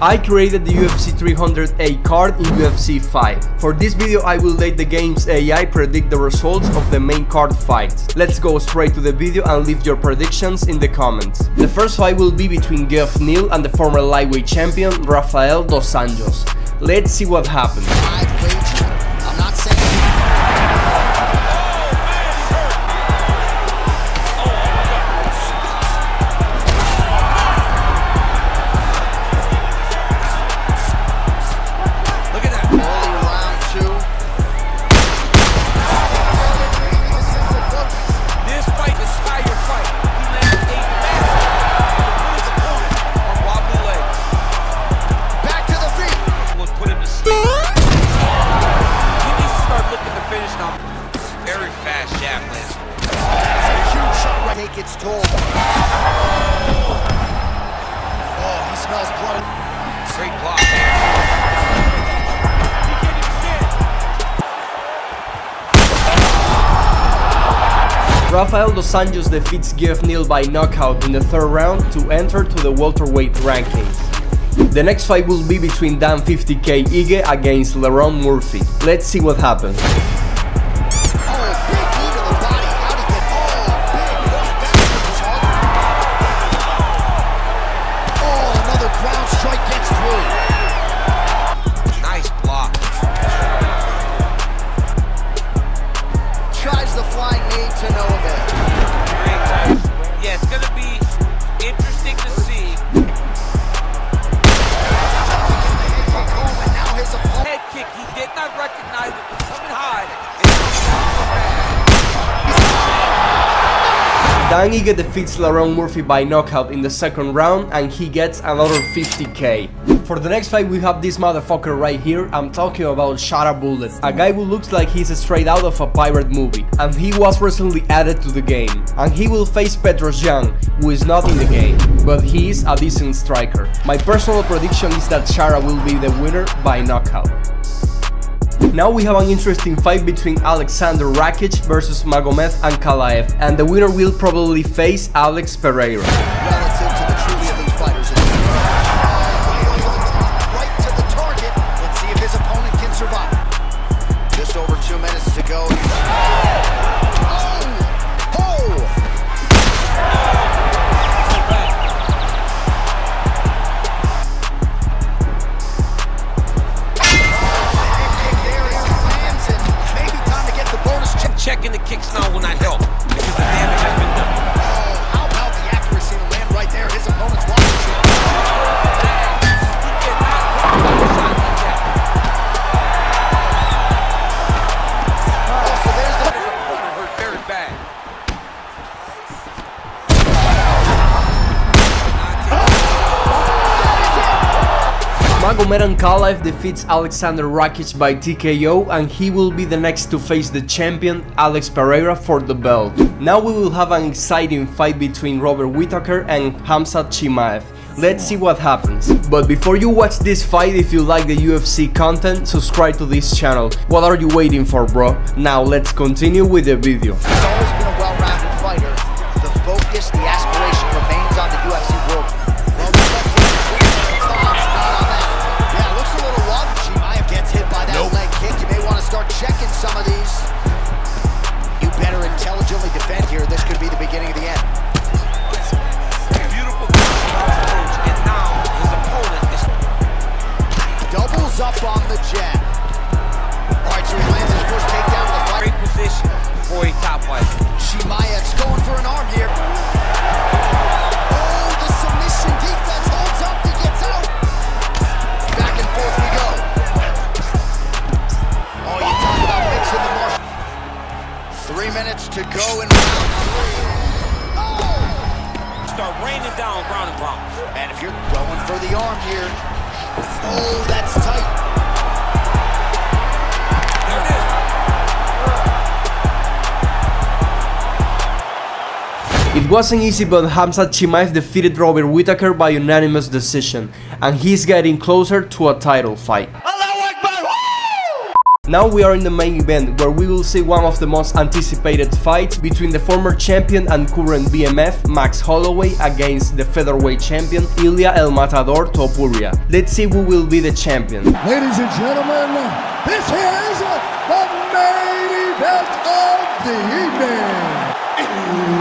I created the UFC 308 card in UFC 5. For this video I will let the game's AI predict the results of the main card fights. Let's go straight to the video and leave your predictions in the comments. The first fight will be between Geoff Neal and the former lightweight champion Rafael Dos Anjos. Let's see what happens. Its toll. Oh, he smells blood. Great block. Rafael Dos Anjos defeats Geoff Neal by knockout in the third round to enter to the welterweight rankings. The next fight will be between Dan 50k Ige against Lerone Murphy. Let's see what happens. Dan Ige defeats Lerone Murphy by knockout in the second round and he gets another 50k. For the next fight we have this motherfucker right here, I'm talking about Shara Bullet, a guy who looks like he's straight out of a pirate movie, and he was recently added to the game. And he will face Petrosyan, who is not in the game, but he is a decent striker. My personal prediction is that Shara will be the winner by knockout. Now we have an interesting fight between Alexander Rakic versus Magomed Ankalaev, and the winner will probably face Alex Pereira. Magomed Ankalaev defeats Alexander Rakic by TKO and he will be the next to face the champion Alex Pereira for the belt. Now we will have an exciting fight between Robert Whittaker and Khamzat Chimaev. Let's see what happens. But before you watch this fight, if you like the UFC content, subscribe to this channel. What are you waiting for bro? Now let's continue with the video. He's always been a well-rounded fighter. The focus, the up on the jab. All right, so he lands his first takedown the fight. Great position for a top fight. Chimaev's going for an arm here. Oh, the submission defense holds up. He gets out. Back and forth we go. Oh, three minutes to go in round three. Oh! Start raining down ground and pound. And if you're going for the arm here, oh, that's tight. It wasn't easy but Khamzat Chimaev defeated Robert Whittaker by unanimous decision, and he's getting closer to a title fight. Now we are in the main event where we will see one of the most anticipated fights between the former champion and current BMF Max Holloway against the featherweight champion Ilia El Matador Topuria. Let's see who will be the champion. Ladies and gentlemen, this is the main event of the evening.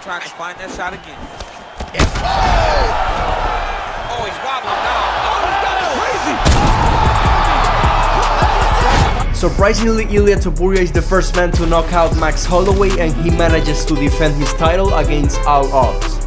Trying to find that shot again. Oh, he's wobbling now. Oh, he's got it crazy. Surprisingly, Ilia Topuria is the first man to knock out Max Holloway and he manages to defend his title against all odds.